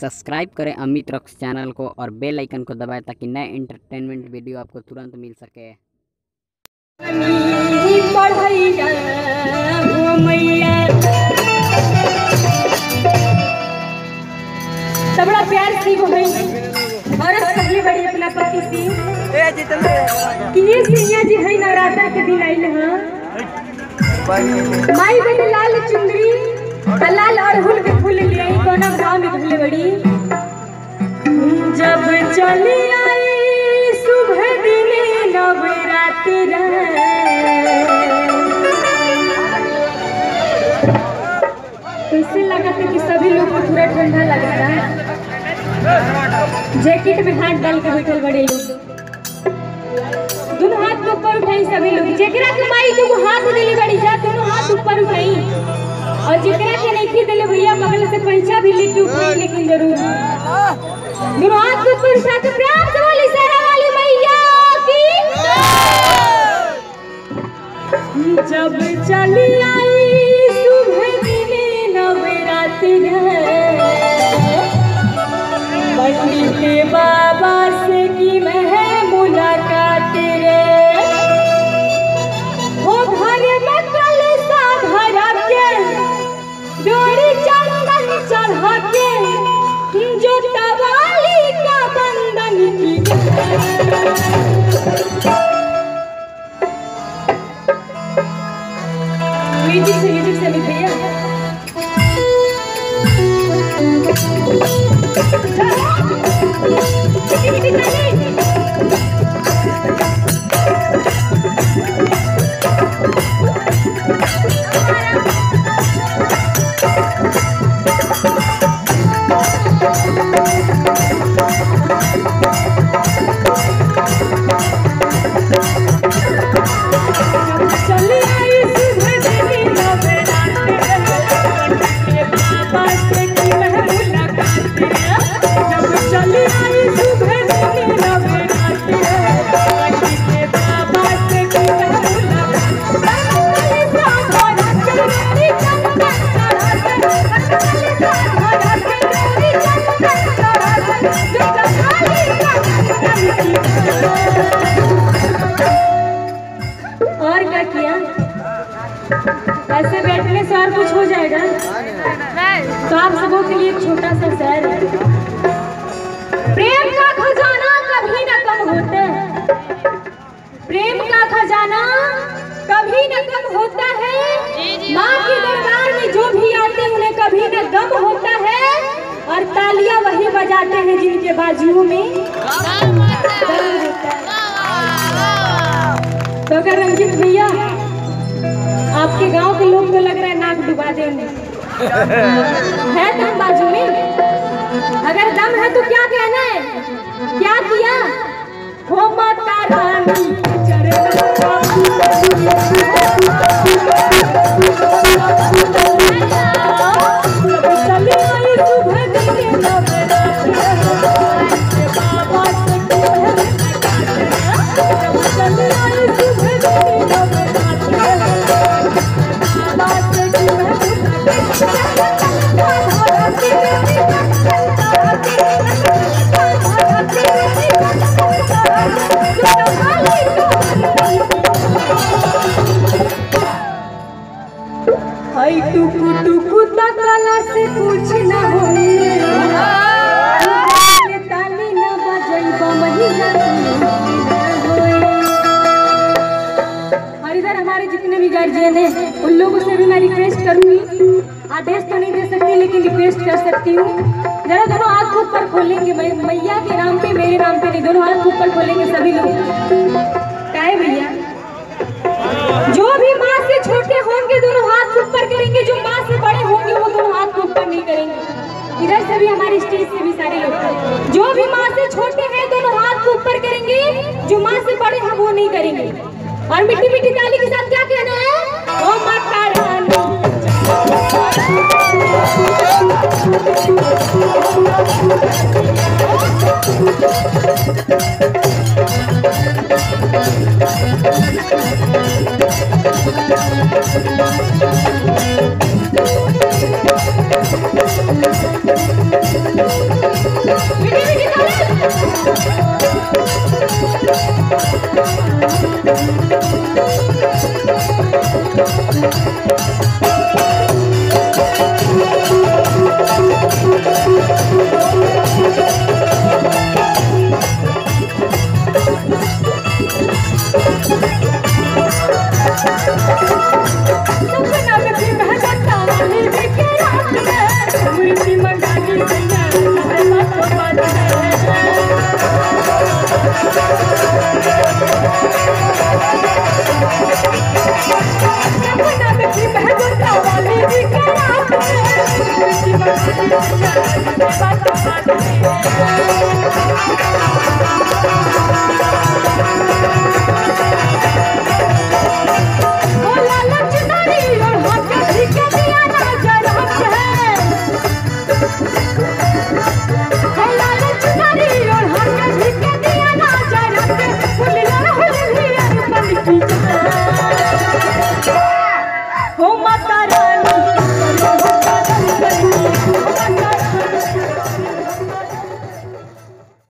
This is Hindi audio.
सब्सक्राइब करें अमित रॉक्स चैनल को और बेल आइकन को दबाएँ ताकि नए एंटरटेनमेंट वीडियो आपको तुरंत मिल सके। जी है के दिन माई बड़ी लाल चुंदरी आ लाल अड़हुल के फूल ले आई कोना गाँव में भले बड़ी? जब चली आई सुबह दिन, नवरात्र कैसे लगा था कि सभी लोग को पूरा ठंडा लग रहा है। जैकेट में हाथ डाल के बैठल बड़े लोग। दोनों हाथ ऊपर उठाई सभी लोग। जेकरा के माई को हाथ देली बड़ी, जा, दोनों हाथ ऊपर उठाई। और जितना के नहीं देले भैया बगल से पैसा भी लेके उठे लेकिन ज़रूर दोनों हाथ को साथ प्यार से बोली सारा वाली मैया की जब चली आई की न होता है। माँ के दरबार में जो भी आते हैं उन्हें कभी न गम होता है। और तालियाँ वही बजाते हैं जिनके बाजुओं में। है तो अगर रंजीत भैया आपके गाँव के लोग को लग रहा है नाक डुबा देंगे। है दम बाजू में? अगर दम है तो क्या कहना है? क्या किया? हो माता रानी। हाय टुकु टुकु तकला से कुछ न होई ताली न बजैबा इधर हमारे जितने भी गार्जियन हैं, उन लोगों से भी मैं रिक्वेस्ट करूँगी। आदेश तो नहीं दे सकती, लेकिन रिक्वेस्ट कर सकती हूँ। जरा दोनों हाथ ऊपर खोलेंगे मैया के नाम पे, मेरे नाम पे नहीं, दोनों हाथ ऊपर खोलेंगे सभी लोग। भैया? जो भी छोटे होंगे, दोनों हाथ ऊपर करेंगे। जो माँ से बड़े होंगे, वो दोनों हाथ ऊपर नहीं करेंगे। इधर से भी हमारे स्टेज से भी सारे लोग जो भी माँ से छोटे हैं, दोनों हाथ ऊपर करेंगे। जो माँ से बड़े हैं, वो नहीं करेंगे। और मिट्टी मिट्टी ताली के साथ क्या कहना है? ओ Thank मीठी We're gonna make! Thank you.